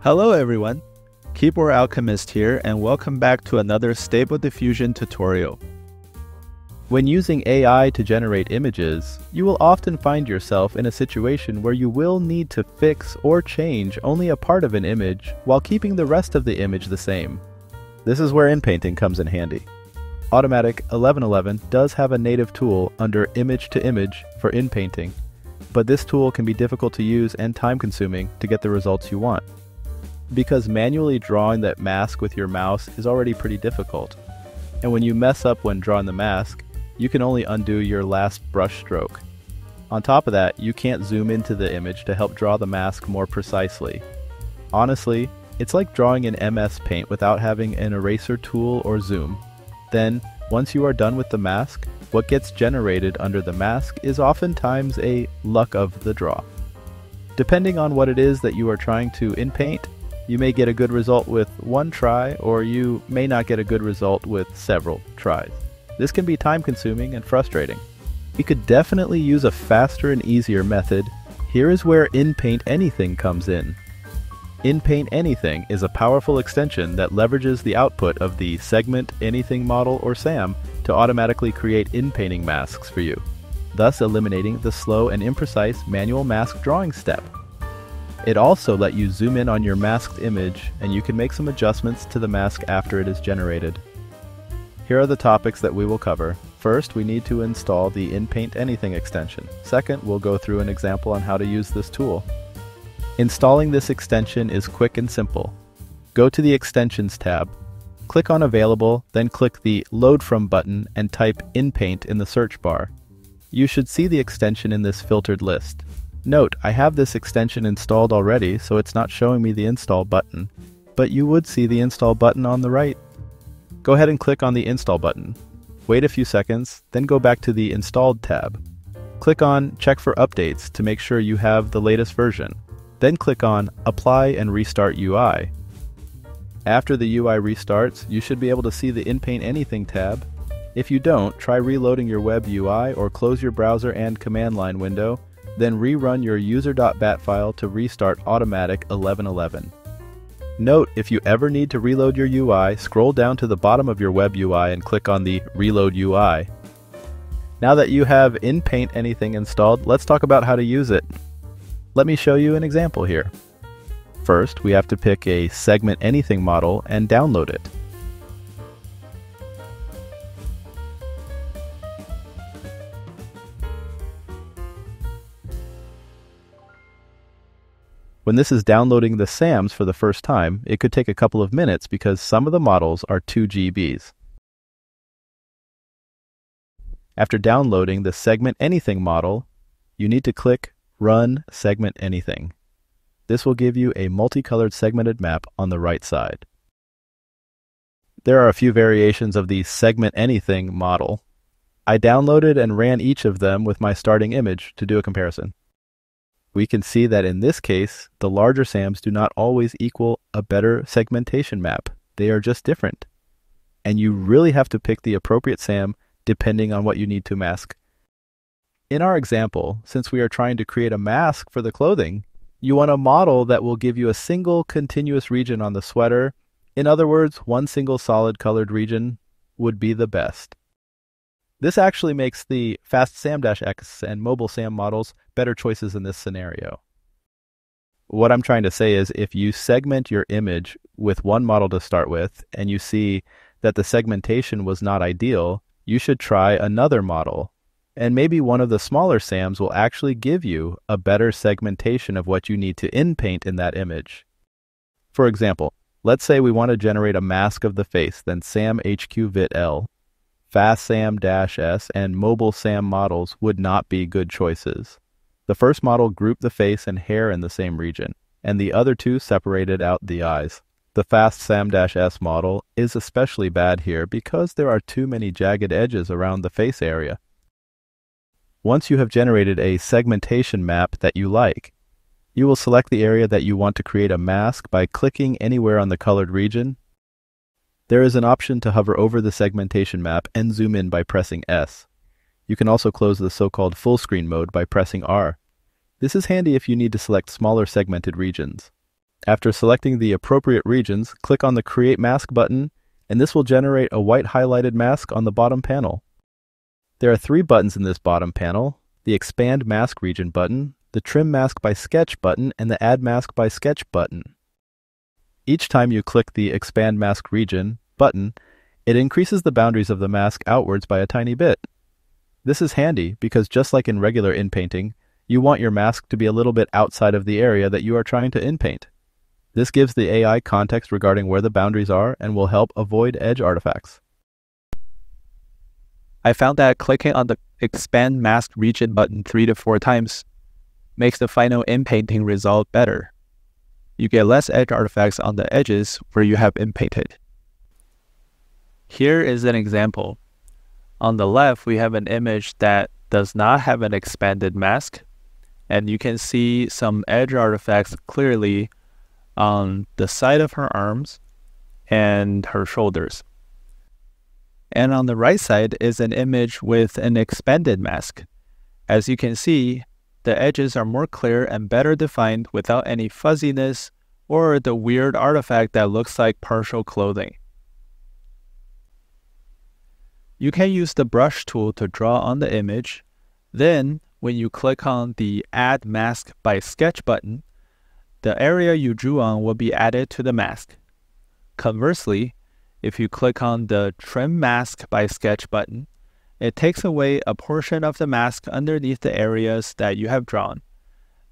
Hello everyone, Keyboard Alchemist here and welcome back to another Stable Diffusion tutorial. When using AI to generate images, you will often find yourself in a situation where you will need to fix or change only a part of an image while keeping the rest of the image the same. This is where inpainting comes in handy. Automatic 1111 does have a native tool under Image to Image for inpainting, but this tool can be difficult to use and time consuming to get the results you want. Because manually drawing that mask with your mouse is already pretty difficult, and when you mess up when drawing the mask, you can only undo your last brush stroke. On top of that, you can't zoom into the image to help draw the mask more precisely. Honestly, it's like drawing in MS Paint without having an eraser tool or zoom. Then, once you are done with the mask, what gets generated under the mask is oftentimes a luck of the draw. Depending on what it is that you are trying to inpaint, you may get a good result with one try, or you may not get a good result with several tries. This can be time consuming and frustrating. You could definitely use a faster and easier method. Here is where InPaint Anything comes in. InPaint Anything is a powerful extension that leverages the output of the Segment Anything model or SAM to automatically create inpainting masks for you, thus eliminating the slow and imprecise manual mask drawing step. It also let you zoom in on your masked image and you can make some adjustments to the mask after it is generated. Here are the topics that we will cover. First, we need to install the InPaint Anything extension. Second, we'll go through an example on how to use this tool. Installing this extension is quick and simple. Go to the Extensions tab, click on Available, then click the Load From button and type InPaint in the search bar. You should see the extension in this filtered list. Note, I have this extension installed already, so it's not showing me the Install button, but you would see the Install button on the right. Go ahead and click on the Install button. Wait a few seconds, then go back to the Installed tab. Click on Check for Updates to make sure you have the latest version. Then click on Apply and Restart UI. After the UI restarts, you should be able to see the InPaint Anything tab. If you don't, try reloading your web UI or close your browser and command line window, then rerun your user.bat file to restart Automatic 1111. Note, if you ever need to reload your UI, scroll down to the bottom of your web UI and click on the Reload UI. Now that you have InPaint Anything installed, let's talk about how to use it. Let me show you an example here. First, we have to pick a Segment Anything model and download it. When this is downloading the SAMs for the first time, it could take a couple of minutes because some of the models are 2 GBs. After downloading the Segment Anything model, you need to click Run Segment Anything. This will give you a multicolored segmented map on the right side. There are a few variations of the Segment Anything model. I downloaded and ran each of them with my starting image to do a comparison we can see that in this case, the larger SAMs do not always equal a better segmentation map. They are just different. And you really have to pick the appropriate SAM depending on what you need to mask. In our example, since we are trying to create a mask for the clothing, you want a model that will give you a single continuous region on the sweater. In other words, one single solid colored region would be the best. This actually makes the Fast SAM-X and Mobile SAM models better choices in this scenario. What I'm trying to say is if you segment your image with one model to start with and you see that the segmentation was not ideal, you should try another model. And maybe one of the smaller SAMs will actually give you a better segmentation of what you need to inpaint in that image. For example, let's say we want to generate a mask of the face, then SAM HQ VIT L FastSam-S, and Mobile SAM models would not be good choices. The first model grouped the face and hair in the same region, and the other two separated out the eyes. The FastSam-S model is especially bad here because there are too many jagged edges around the face area. Once you have generated a segmentation map that you like, you will select the area that you want to create a mask by clicking anywhere on the colored region there is an option to hover over the segmentation map and zoom in by pressing S. You can also close the so-called full screen mode by pressing R. This is handy if you need to select smaller segmented regions. After selecting the appropriate regions, click on the Create Mask button, and this will generate a white highlighted mask on the bottom panel. There are three buttons in this bottom panel, the Expand Mask Region button, the Trim Mask by Sketch button, and the Add Mask by Sketch button. Each time you click the Expand Mask Region button, it increases the boundaries of the mask outwards by a tiny bit. This is handy because just like in regular inpainting, you want your mask to be a little bit outside of the area that you are trying to inpaint. This gives the AI context regarding where the boundaries are and will help avoid edge artifacts. I found that clicking on the Expand Mask Region button three to four times makes the final inpainting result better. You get less edge artifacts on the edges where you have inpainted. Here is an example. On the left, we have an image that does not have an expanded mask, and you can see some edge artifacts clearly on the side of her arms and her shoulders. And on the right side is an image with an expanded mask. As you can see, the edges are more clear and better defined without any fuzziness or the weird artifact that looks like partial clothing. You can use the brush tool to draw on the image. Then, when you click on the Add Mask by Sketch button, the area you drew on will be added to the mask. Conversely, if you click on the Trim Mask by Sketch button, it takes away a portion of the mask underneath the areas that you have drawn.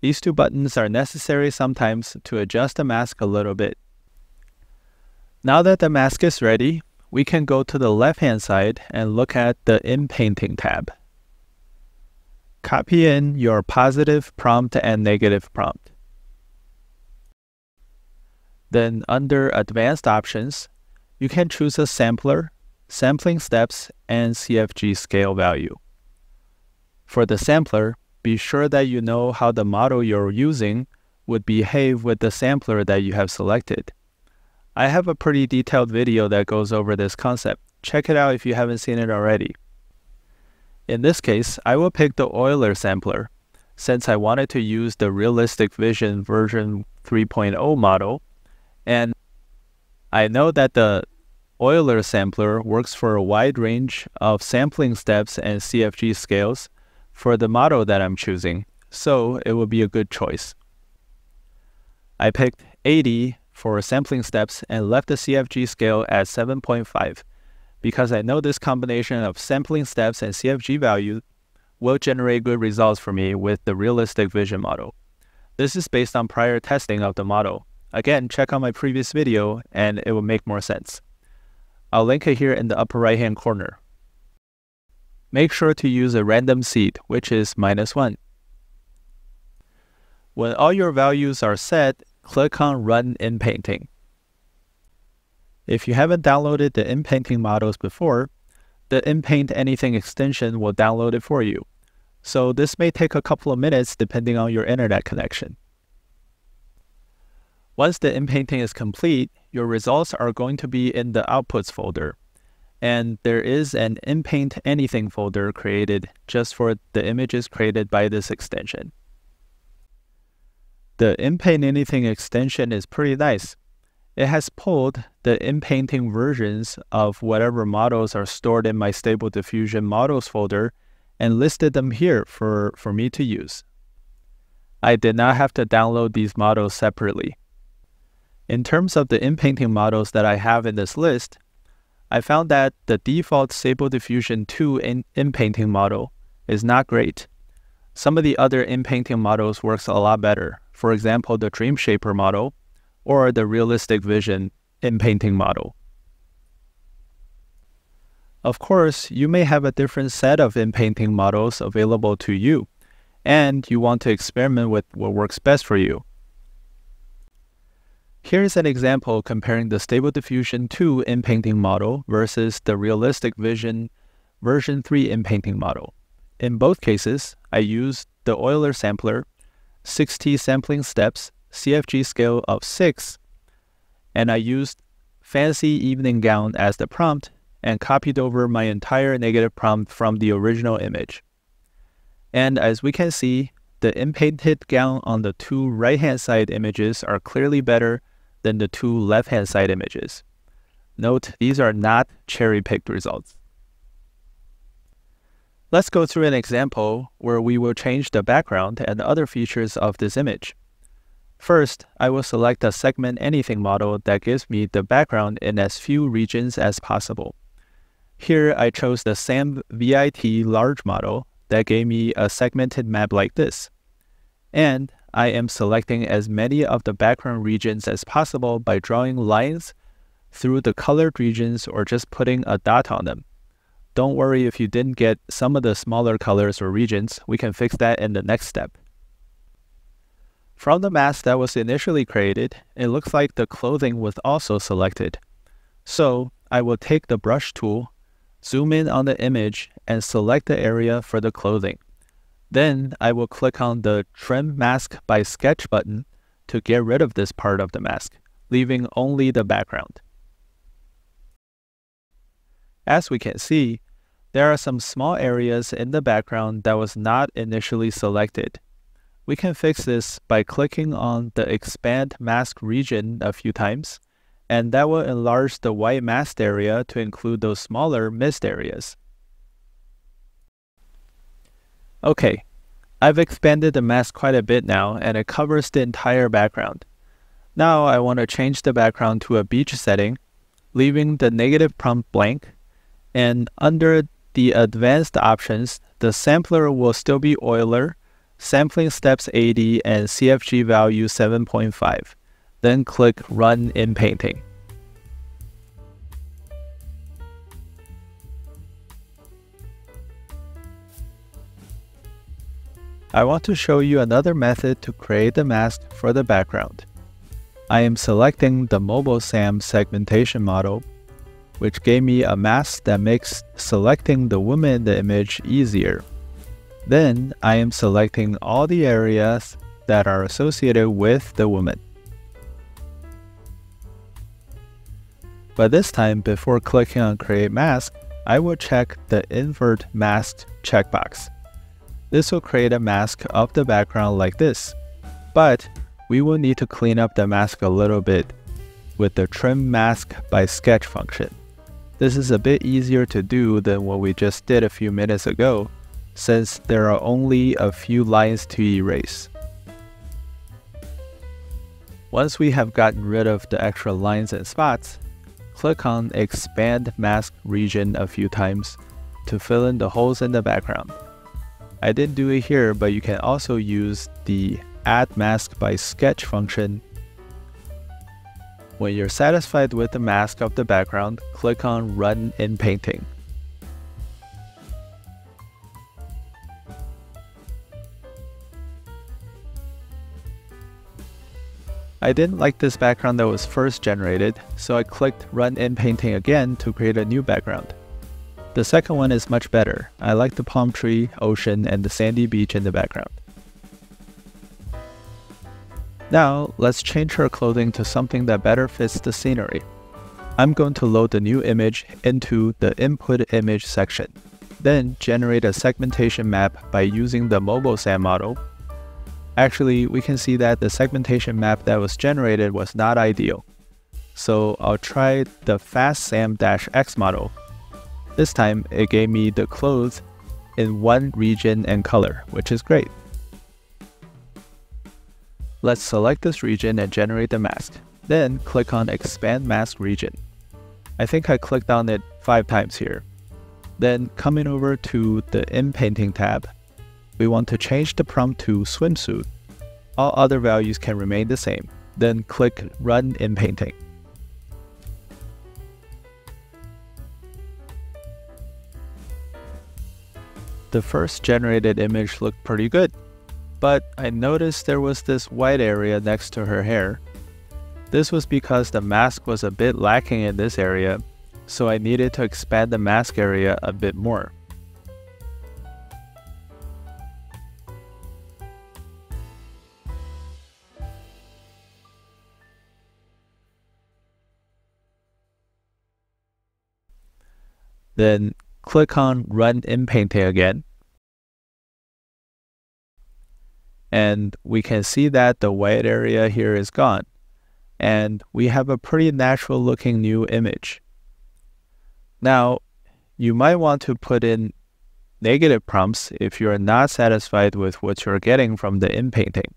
These two buttons are necessary sometimes to adjust the mask a little bit. Now that the mask is ready, we can go to the left-hand side and look at the Inpainting tab. Copy in your positive prompt and negative prompt. Then under Advanced Options, you can choose a sampler, sampling steps, and CFG scale value. For the sampler, be sure that you know how the model you're using would behave with the sampler that you have selected. I have a pretty detailed video that goes over this concept. Check it out if you haven't seen it already. In this case, I will pick the Euler sampler, since I wanted to use the Realistic Vision version 3.0 model and I know that the Euler sampler works for a wide range of sampling steps and CFG scales for the model that I'm choosing, so it will be a good choice. I picked 80 for sampling steps and left the CFG scale at 7.5 because I know this combination of sampling steps and CFG value will generate good results for me with the realistic vision model. This is based on prior testing of the model, Again, check out my previous video and it will make more sense. I'll link it here in the upper right hand corner. Make sure to use a random seed, which is minus 1. When all your values are set, click on Run Inpainting. If you haven't downloaded the inpainting models before, the Inpaint Anything extension will download it for you. So this may take a couple of minutes depending on your internet connection. Once the inpainting is complete, your results are going to be in the outputs folder. And there is an inpaint anything folder created just for the images created by this extension. The inpaint anything extension is pretty nice. It has pulled the inpainting versions of whatever models are stored in my Stable Diffusion models folder and listed them here for, for me to use. I did not have to download these models separately. In terms of the inpainting models that I have in this list, I found that the default Stable Diffusion 2 in inpainting model is not great. Some of the other inpainting models works a lot better. For example, the Dream Shaper model or the Realistic Vision inpainting model. Of course, you may have a different set of inpainting models available to you, and you want to experiment with what works best for you. Here's an example comparing the Stable Diffusion 2 inpainting model versus the Realistic Vision version 3 inpainting model. In both cases, I used the Euler sampler, 60 sampling steps, CFG scale of 6, and I used Fancy Evening Gown as the prompt and copied over my entire negative prompt from the original image. And as we can see, the inpainted gown on the two right-hand side images are clearly better than the two left-hand side images. Note, these are not cherry-picked results. Let's go through an example where we will change the background and other features of this image. First, I will select a segment anything model that gives me the background in as few regions as possible. Here, I chose the SAM VIT large model that gave me a segmented map like this. And I am selecting as many of the background regions as possible by drawing lines through the colored regions or just putting a dot on them. Don't worry if you didn't get some of the smaller colors or regions, we can fix that in the next step. From the mask that was initially created, it looks like the clothing was also selected. So I will take the brush tool, zoom in on the image, and select the area for the clothing. Then I will click on the Trim Mask by Sketch button to get rid of this part of the mask, leaving only the background. As we can see, there are some small areas in the background that was not initially selected. We can fix this by clicking on the Expand Mask region a few times, and that will enlarge the white masked area to include those smaller missed areas. Okay, I've expanded the mask quite a bit now and it covers the entire background. Now I want to change the background to a beach setting, leaving the negative prompt blank, and under the advanced options, the sampler will still be Euler, sampling steps 80 and CFG value 7.5. Then click Run Inpainting. I want to show you another method to create the mask for the background. I am selecting the Mobile SAM segmentation model, which gave me a mask that makes selecting the woman in the image easier. Then I am selecting all the areas that are associated with the woman. But this time, before clicking on Create Mask, I will check the Invert Mask checkbox. This will create a mask of the background like this. But we will need to clean up the mask a little bit with the Trim Mask by Sketch function. This is a bit easier to do than what we just did a few minutes ago, since there are only a few lines to erase. Once we have gotten rid of the extra lines and spots, click on Expand Mask region a few times to fill in the holes in the background. I didn't do it here, but you can also use the Add Mask by Sketch function. When you're satisfied with the mask of the background, click on Run Inpainting. I didn't like this background that was first generated, so I clicked Run Inpainting again to create a new background. The second one is much better. I like the palm tree, ocean, and the sandy beach in the background. Now, let's change her clothing to something that better fits the scenery. I'm going to load the new image into the Input Image section. Then generate a segmentation map by using the Mobile SAM model Actually, we can see that the segmentation map that was generated was not ideal. So I'll try the FastSam-X model. This time, it gave me the clothes in one region and color, which is great. Let's select this region and generate the mask. Then click on Expand Mask Region. I think I clicked on it 5 times here. Then coming over to the Inpainting tab, we want to change the prompt to swimsuit. All other values can remain the same. Then click Run Inpainting. The first generated image looked pretty good, but I noticed there was this white area next to her hair. This was because the mask was a bit lacking in this area, so I needed to expand the mask area a bit more. Then click on Run Inpainting again. And we can see that the white area here is gone. And we have a pretty natural looking new image. Now, you might want to put in negative prompts if you're not satisfied with what you're getting from the inpainting.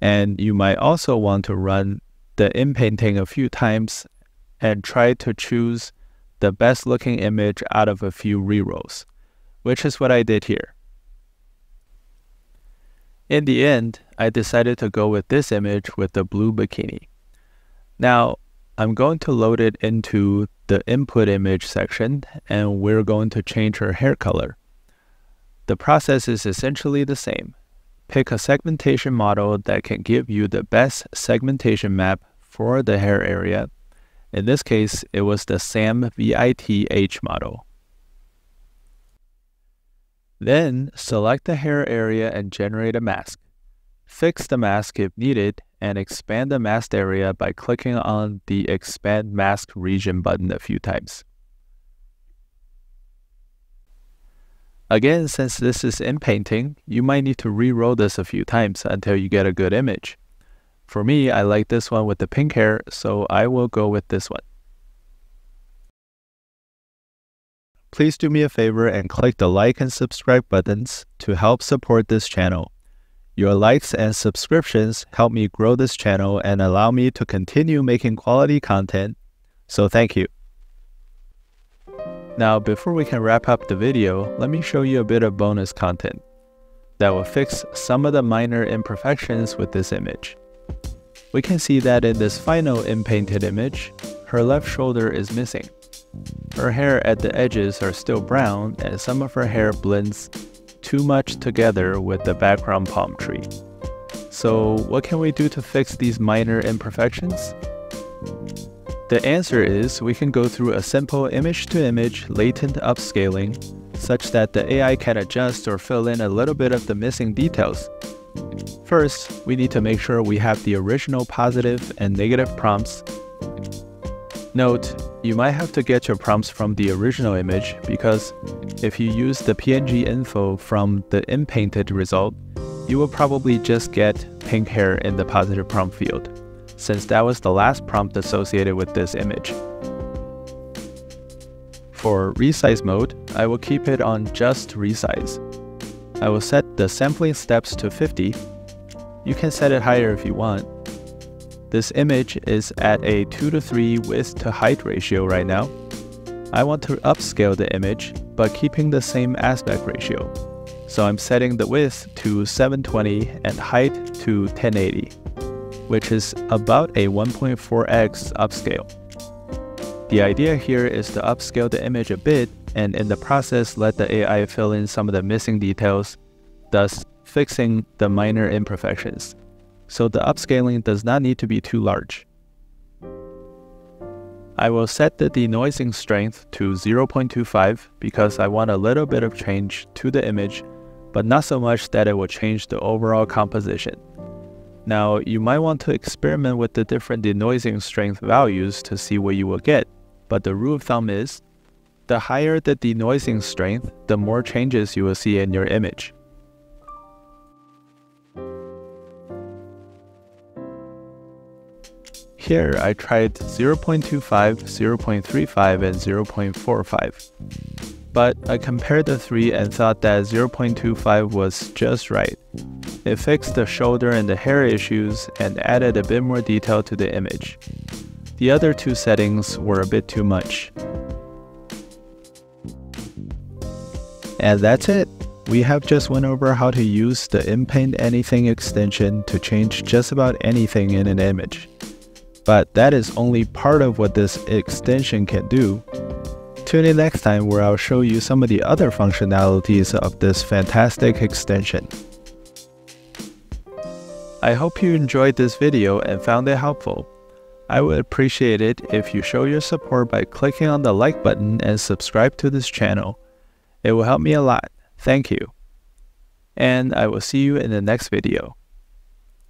And you might also want to run the inpainting a few times and try to choose the best looking image out of a few rerolls, which is what I did here. In the end, I decided to go with this image with the blue bikini. Now, I'm going to load it into the input image section and we're going to change her hair color. The process is essentially the same. Pick a segmentation model that can give you the best segmentation map for the hair area. In this case, it was the SAM VITH model. Then select the hair area and generate a mask. Fix the mask if needed and expand the masked area by clicking on the Expand Mask Region button a few times. Again, since this is inpainting, you might need to re-roll this a few times until you get a good image. For me, I like this one with the pink hair, so I will go with this one. Please do me a favor and click the like and subscribe buttons to help support this channel. Your likes and subscriptions help me grow this channel and allow me to continue making quality content, so thank you. Now, before we can wrap up the video, let me show you a bit of bonus content that will fix some of the minor imperfections with this image. We can see that in this final inpainted image, her left shoulder is missing. Her hair at the edges are still brown and some of her hair blends too much together with the background palm tree. So what can we do to fix these minor imperfections? The answer is we can go through a simple image-to-image -image latent upscaling such that the AI can adjust or fill in a little bit of the missing details. First, we need to make sure we have the original positive and negative prompts. Note, you might have to get your prompts from the original image because if you use the PNG info from the inpainted result, you will probably just get pink hair in the positive prompt field, since that was the last prompt associated with this image. For resize mode, I will keep it on just resize. I will set the sampling steps to 50. You can set it higher if you want, this image is at a 2 to 3 width to height ratio right now. I want to upscale the image, but keeping the same aspect ratio. So I'm setting the width to 720 and height to 1080, which is about a 1.4x upscale. The idea here is to upscale the image a bit and in the process let the AI fill in some of the missing details, thus fixing the minor imperfections so the upscaling does not need to be too large. I will set the denoising strength to 0.25 because I want a little bit of change to the image, but not so much that it will change the overall composition. Now, you might want to experiment with the different denoising strength values to see what you will get, but the rule of thumb is, the higher the denoising strength, the more changes you will see in your image. Here I tried 0.25, 0.35, and 0.45. But I compared the three and thought that 0.25 was just right. It fixed the shoulder and the hair issues and added a bit more detail to the image. The other two settings were a bit too much. And that's it. We have just went over how to use the Inpaint Anything extension to change just about anything in an image. But that is only part of what this extension can do. Tune in next time where I'll show you some of the other functionalities of this fantastic extension. I hope you enjoyed this video and found it helpful. I would appreciate it if you show your support by clicking on the like button and subscribe to this channel. It will help me a lot. Thank you. And I will see you in the next video.